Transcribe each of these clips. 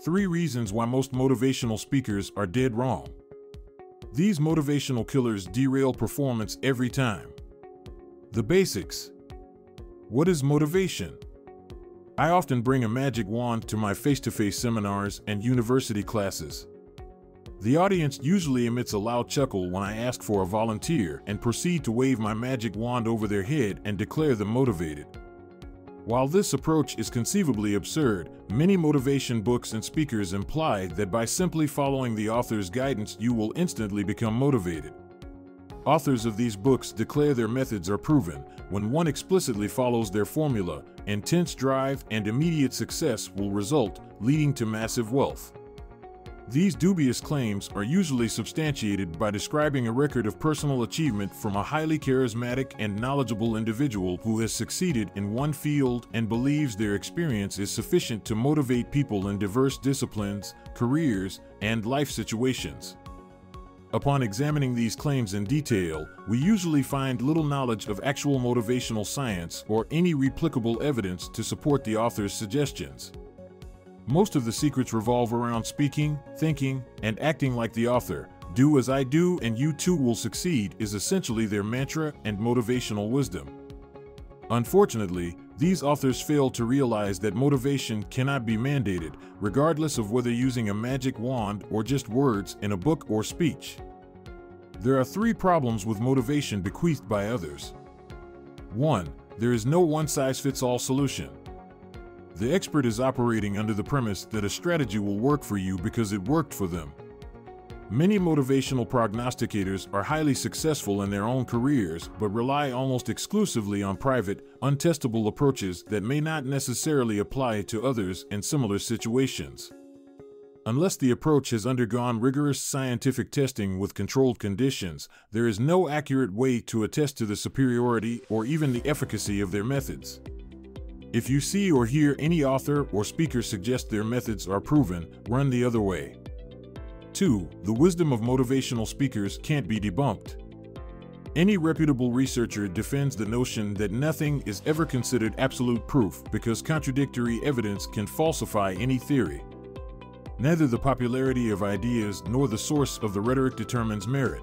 Three reasons why most motivational speakers are dead wrong. These motivational killers derail performance every time. The basics. What is motivation? I often bring a magic wand to my face to face seminars and university classes. The audience usually emits a loud chuckle when I ask for a volunteer and proceed to wave my magic wand over their head and declare them motivated. While this approach is conceivably absurd, many motivation books and speakers imply that by simply following the author's guidance, you will instantly become motivated. Authors of these books declare their methods are proven. When one explicitly follows their formula, intense drive and immediate success will result, leading to massive wealth. These dubious claims are usually substantiated by describing a record of personal achievement from a highly charismatic and knowledgeable individual who has succeeded in one field and believes their experience is sufficient to motivate people in diverse disciplines, careers, and life situations. Upon examining these claims in detail, we usually find little knowledge of actual motivational science or any replicable evidence to support the author's suggestions. Most of the secrets revolve around speaking, thinking, and acting like the author. Do as I do and you too will succeed is essentially their mantra and motivational wisdom. Unfortunately, these authors fail to realize that motivation cannot be mandated, regardless of whether using a magic wand or just words in a book or speech. There are three problems with motivation bequeathed by others. 1. There is no one size fits all solution. The expert is operating under the premise that a strategy will work for you because it worked for them. Many motivational prognosticators are highly successful in their own careers but rely almost exclusively on private, untestable approaches that may not necessarily apply to others in similar situations. Unless the approach has undergone rigorous scientific testing with controlled conditions, there is no accurate way to attest to the superiority or even the efficacy of their methods. If you see or hear any author or speaker suggest their methods are proven, run the other way. 2. The wisdom of motivational speakers can't be debunked. Any reputable researcher defends the notion that nothing is ever considered absolute proof because contradictory evidence can falsify any theory. Neither the popularity of ideas nor the source of the rhetoric determines merit.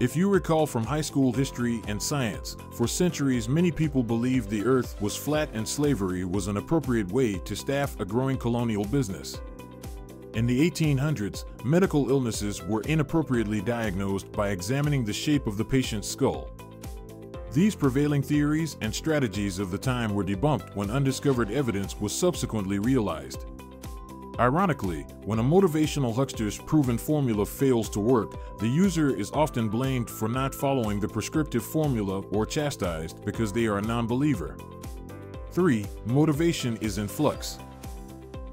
If you recall from high school history and science, for centuries many people believed the earth was flat and slavery was an appropriate way to staff a growing colonial business. In the 1800s, medical illnesses were inappropriately diagnosed by examining the shape of the patient's skull. These prevailing theories and strategies of the time were debunked when undiscovered evidence was subsequently realized. Ironically, when a motivational huckster's proven formula fails to work, the user is often blamed for not following the prescriptive formula or chastised because they are a non believer. 3. Motivation is in flux.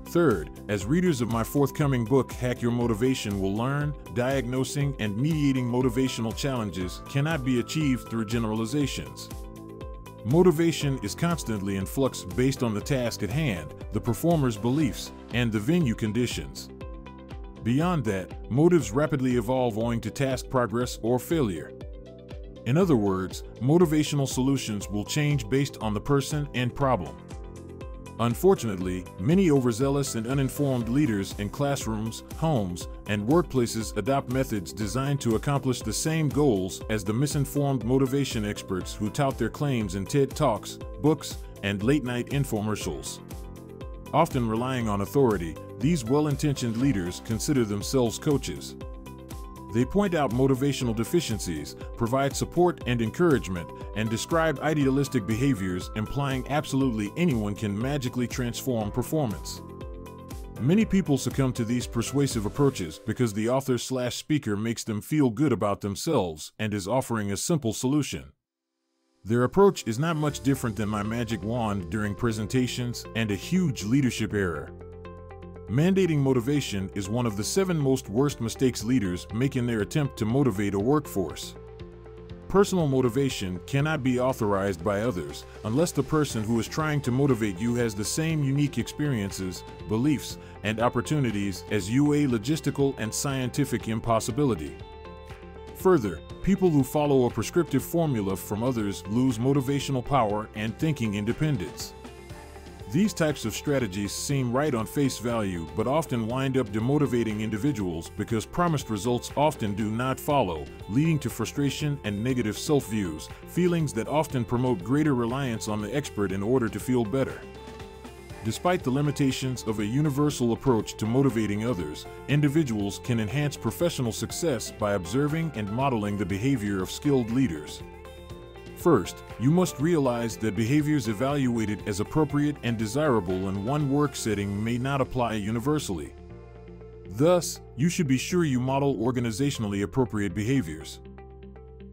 Third, as readers of my forthcoming book, Hack Your Motivation, will learn, diagnosing and mediating motivational challenges cannot be achieved through generalizations. Motivation is constantly in flux based on the task at hand, the performer's beliefs, and the venue conditions. Beyond that, motives rapidly evolve owing to task progress or failure. In other words, motivational solutions will change based on the person and problem. Unfortunately, many overzealous and uninformed leaders in classrooms, homes, and workplaces adopt methods designed to accomplish the same goals as the misinformed motivation experts who tout their claims in TED Talks, books, and late night infomercials. Often relying on authority, these well intentioned leaders consider themselves coaches. They point out motivational deficiencies, provide support and encouragement, and describe idealistic behaviors implying absolutely anyone can magically transform performance. Many people succumb to these persuasive approaches because the author slash speaker makes them feel good about themselves and is offering a simple solution. Their approach is not much different than my magic wand during presentations and a huge leadership error. Mandating motivation is one of the seven most worst mistakes leaders make in their attempt to motivate a workforce. Personal motivation cannot be authorized by others unless the person who is trying to motivate you has the same unique experiences, beliefs, and opportunities as you a logistical and scientific impossibility. Further, people who follow a prescriptive formula from others lose motivational power and thinking independence. These types of strategies seem right on face value, but often wind up demotivating individuals because promised results often do not follow, leading to frustration and negative self views, feelings that often promote greater reliance on the expert in order to feel better. Despite the limitations of a universal approach to motivating others, individuals can enhance professional success by observing and modeling the behavior of skilled leaders. First, you must realize that behaviors evaluated as appropriate and desirable in one work setting may not apply universally. Thus, you should be sure you model organizationally appropriate behaviors.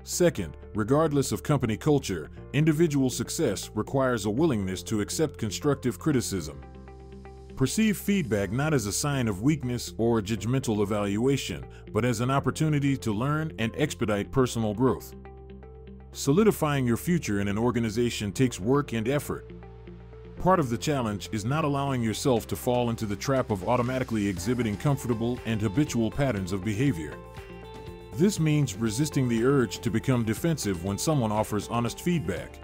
Second, regardless of company culture, individual success requires a willingness to accept constructive criticism. Perceive feedback not as a sign of weakness or a judgmental evaluation, but as an opportunity to learn and expedite personal growth. Solidifying your future in an organization takes work and effort. Part of the challenge is not allowing yourself to fall into the trap of automatically exhibiting comfortable and habitual patterns of behavior. This means resisting the urge to become defensive when someone offers honest feedback.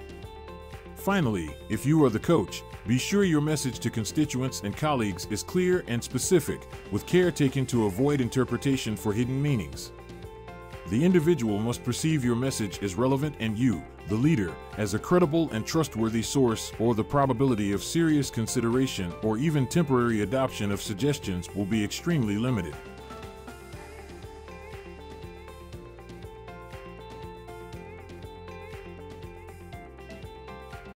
Finally, if you are the coach, be sure your message to constituents and colleagues is clear and specific, with care taken to avoid interpretation for hidden meanings. The individual must perceive your message as relevant and you, the leader, as a credible and trustworthy source, or the probability of serious consideration or even temporary adoption of suggestions will be extremely limited.